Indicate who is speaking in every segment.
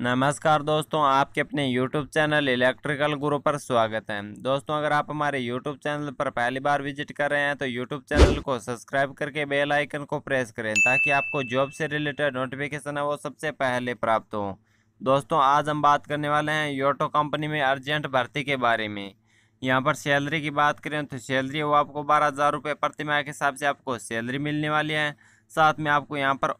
Speaker 1: नमस्कार दोस्तों, आपके अपने YouTube चैनल इलेक्ट्रिकल गुरु पर स्वागत है। दोस्तों, अगर आप हमारे YouTube चैनल पर पहली बार विज़िट कर रहे हैं तो YouTube चैनल को सब्सक्राइब करके बेल आइकन को प्रेस करें, ताकि आपको जॉब से रिलेटेड नोटिफिकेशन है वो सबसे पहले प्राप्त हो। दोस्तों, आज हम बात करने वाले हैं योटो कंपनी में अर्जेंट भर्ती के बारे में। यहाँ पर सैलरी की बात करें तो सैलरी वो आपको बारह हज़ार रुपये प्रति माह के हिसाब से आपको सैलरी मिलने वाली है। साथ में आपको यहाँ पर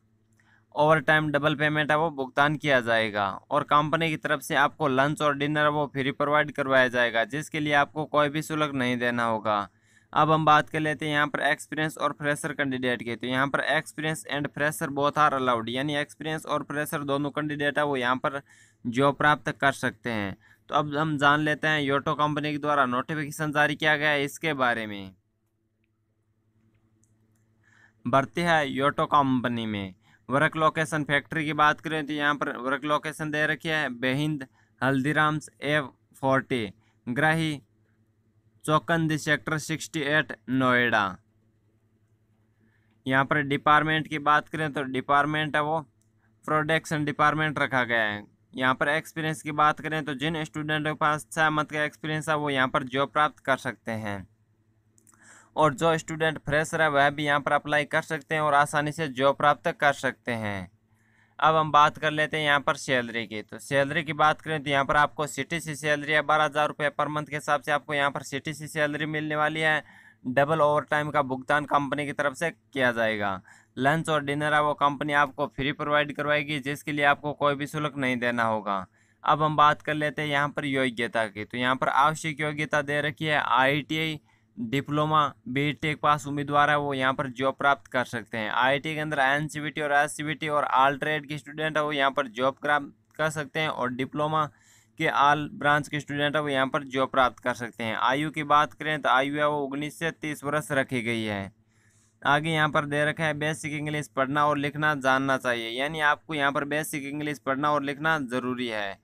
Speaker 1: ओवर टाइम डबल पेमेंट है, वो भुगतान किया जाएगा। और कंपनी की तरफ़ से आपको लंच और डिनर वो फ्री प्रोवाइड करवाया जाएगा, जिसके लिए आपको कोई भी शुल्क नहीं देना होगा। अब हम बात कर लेते हैं यहाँ पर एक्सपीरियंस और फ्रेशर कैंडिडेट की। तो यहाँ पर experience and fresher both are allowed, यानी एक्सपीरियंस और फ्रेशर दोनों कैंडिडेट है, वो यहाँ पर जॉब प्राप्त कर सकते हैं। तो अब हम जान लेते हैं योटो कंपनी के द्वारा नोटिफिकेशन जारी किया गया है इसके बारे में। भर्ती है योटो कंपनी में। वर्क लोकेशन फैक्ट्री की बात करें तो यहाँ पर वर्क लोकेशन दे रखी है, बेहिंद, हल्दीराम्स ए फोर्टी, ग्राही, Chaukhandi sector sixty eight, Noida. यहाँ पर डिपार्टमेंट की बात करें तो डिपार्टमेंट है वो, प्रोडक्शन डिपार्टमेंट रखा गया है। यहाँ पर एक्सपीरियंस की बात करें तो जिन स्टूडेंट के पास छः मंथ का एक्सपीरियंस है, वो यहाँ पर जॉब प्राप्त कर सकते हैं। और जो स्टूडेंट फ्रेशर है वह भी यहाँ पर अप्लाई कर सकते हैं और आसानी से जॉब प्राप्त कर सकते हैं। अब हम बात कर लेते हैं यहाँ पर सैलरी की। तो सैलरी की बात करें तो यहाँ पर आपको सिटी सी सैलरी है, बारह हज़ार रुपये पर मंथ के हिसाब से आपको यहाँ पर सिटी सी सैलरी मिलने वाली है। डबल ओवर टाइम का भुगतान कंपनी की तरफ़ से किया जाएगा। लंच और डिनर है, वो कंपनी आपको फ्री प्रोवाइड करवाएगी, जिसके लिए आपको कोई भी शुल्क नहीं देना होगा। अब हम बात कर लेते हैं यहाँ पर योग्यता की। तो यहाँ पर आवश्यक योग्यता दे रखी है ITI diploma B tech pass उम्मीदवार है, वो यहाँ पर जॉब प्राप्त कर सकते हैं। आईटी के अंदर एन और एस और आल ट्रेड के स्टूडेंट है, वो यहाँ पर जॉब प्राप्त कर सकते हैं और डिप्लोमा के आल ब्रांच के स्टूडेंट है, वो यहाँ पर जॉब प्राप्त कर सकते हैं। आयु की बात करें तो आयु है वो उन्नीस से तीस वर्ष रखी गई है। आगे यहाँ पर दे रखा है बेसिक इंग्लिश पढ़ना और लिखना जानना चाहिए। यानी आपको यहाँ पर बेसिक इंग्लिश पढ़ना और लिखना ज़रूरी है।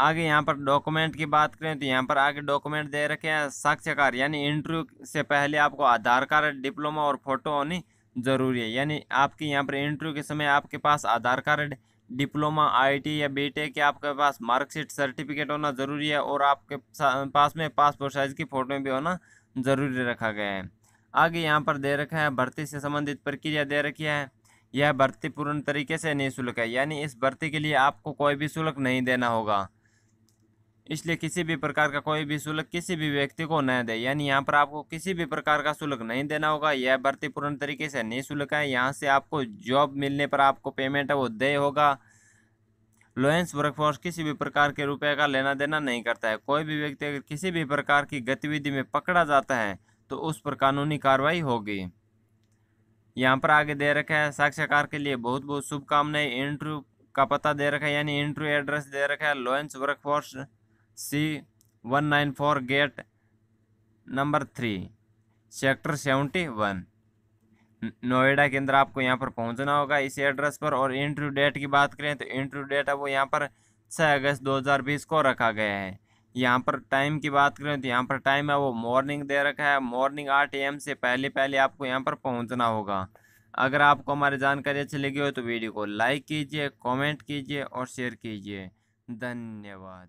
Speaker 1: आगे यहाँ पर डॉक्यूमेंट की बात करें तो यहाँ पर आगे डॉक्यूमेंट दे रखे हैं साक्ष्यकार, यानी इंटरव्यू से पहले आपको आधार कार्ड डिप्लोमा और फ़ोटो होनी ज़रूरी है। यानी आपकी यहाँ पर इंटरव्यू के समय आपके पास आधार कार्ड डिप्लोमा आईटी या बीटेक या आपके पास मार्कशीट सर्टिफिकेट होना ज़रूरी है और आपके पास में पासपोर्ट साइज़ की फ़ोटो भी होना ज़रूरी रखा गया है। आगे यहाँ पर दे रखा है, भर्ती से संबंधित प्रक्रिया दे रखी है। यह भर्ती पूर्ण तरीके से निःशुल्क है, यानी इस भर्ती के लिए आपको कोई भी शुल्क नहीं देना होगा। इसलिए किसी भी प्रकार का कोई भी शुल्क किसी भी व्यक्ति को न दे। यानी यहाँ पर आपको किसी भी प्रकार का शुल्क नहीं देना होगा। यह भर्ती पूर्ण तरीके से निःशुल्क है। यहाँ से आपको जॉब मिलने पर आपको पेमेंट है, वो दे होगा। लोएंस वर्कफोर्स किसी भी प्रकार के रुपए का लेना देना नहीं करता है। कोई भी व्यक्ति अगर किसी भी प्रकार की गतिविधि में पकड़ा जाता है तो उस पर कानूनी कार्रवाई होगी। यहाँ पर आगे दे रखा है, साक्षात्कार के लिए बहुत बहुत शुभकामनाएँ। इंटरव्यू का पता दे रखा है, यानी इंटरव्यू एड्रेस दे रखा है। लोएंस workforce C one nine four gate number three, sector seventy one. Noida के अंदर आपको यहाँ पर पहुँचना होगा इस एड्रेस पर और इंटरव्यू डेट की बात करें तो इंटरव्यू डेट है वो यहाँ पर छः अगस्त 2020 को रखा गया है। यहाँ पर टाइम की बात करें तो यहाँ पर टाइम है वो मॉर्निंग दे रखा है। मॉर्निंग आठ एम से पहले पहले आपको यहाँ पर पहुँचना होगा। अगर आपको हमारी जानकारी अच्छी लगी हो तो वीडियो को लाइक कीजिए, कमेंट कीजिए और शेयर कीजिए। धन्यवाद।